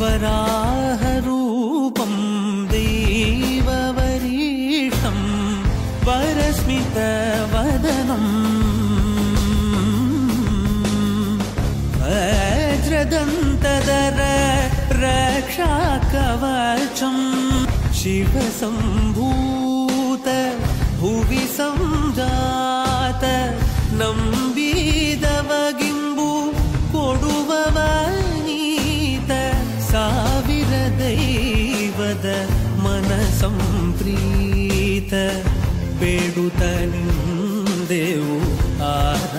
वराहरूपं देववरीषं परस्मितवदनं वज्रदन्तदर रक्षाकवचं शिवसम्भूत भुवि ಬೇಡುತ್ತನಿಂದೆವು ಆದ